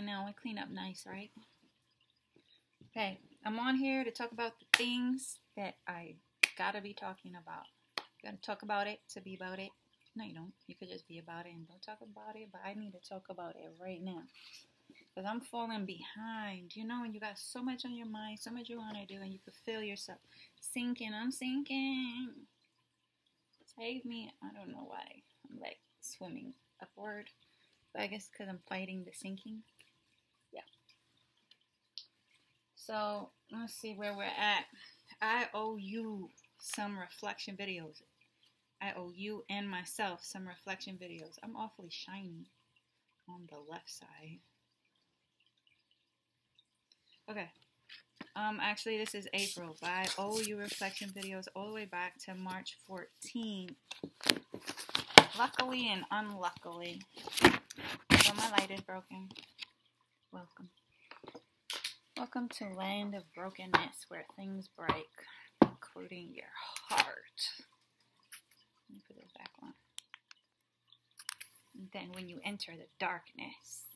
I know, I clean up nice, right? Okay, I'm on here to talk about the things that I gotta be talking about. gotta talk about it to be about it. No, you don't. You could just be about it and don't talk about it, but I need to talk about it right now. Because I'm falling behind. You know, when you got so much on your mind, so much you want to do, and you could feel yourself sinking. I'm sinking. Save me. I don't know why. I'm like swimming upward. But I guess because I'm fighting the sinking. So let's see where we're at. I owe you some reflection videos. I owe you and myself some reflection videos. I'm awfully shiny on the left side. Okay. Um, actually, this is April, but I owe you reflection videos all the way back to March 14th. Luckily and unluckily. So my light is broken. Welcome. Welcome to land of brokenness where things break, including your heart. Let me put this back on. And then when you enter the darkness,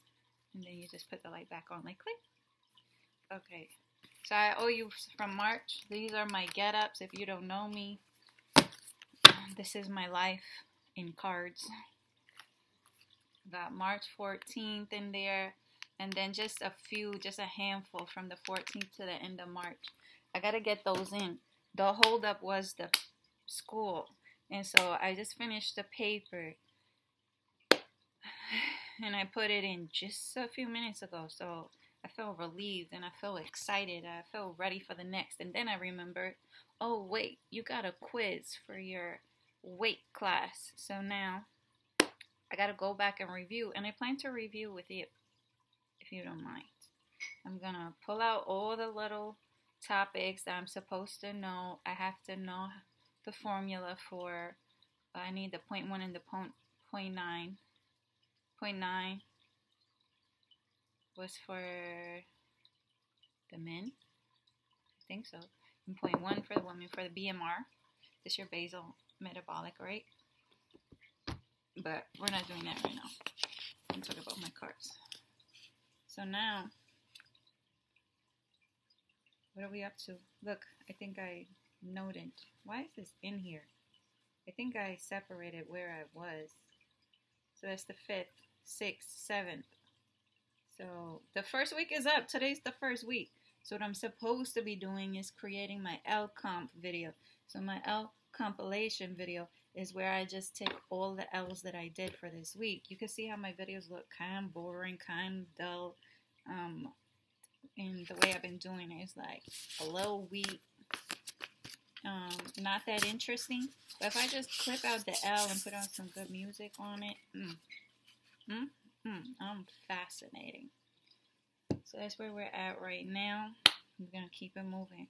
and then you just put the light back on like click. Okay. So I owe you from March. These are my get-ups. If you don't know me, this is my life in cards. Got March 14th in there, and then just a few, just a handful from the 14th to the end of March. I gotta get those in. The holdup was the school, and so I just finished the paper, and I put it in just a few minutes ago. So I felt relieved and I felt excited. I felt ready for the next. And then I remembered, oh, wait, you got a quiz for your weight class. So now I got to go back and review. And I plan to review with you, if you don't mind. I'm going to pull out all the little topics that I'm supposed to know. I have to know the formula for, I need the point one and the point, point nine. Point nine was for the men. I think so. And point one for the women for the BMR. This your basal metabolic rate. But we're not doing that right now. I'm talking about my cards. So now, what are we up to? Look, I think I noted. Why is this in here? I think I separated where I was. So that's the fifth, sixth, seventh, so the first week is up. Today's the first week. So what I'm supposed to be doing is creating my L comp video. So my L compilation video is where I just take all the L's that I did for this week. You can see how my videos look kind of boring, kind of dull. Um, and the way I've been doing it is like a little weak, um, not that interesting. But if I just clip out the L and put on some good music on it, mm, mm, Hmm, I'm fascinating. So that's where we're at right now. We're going to keep it moving.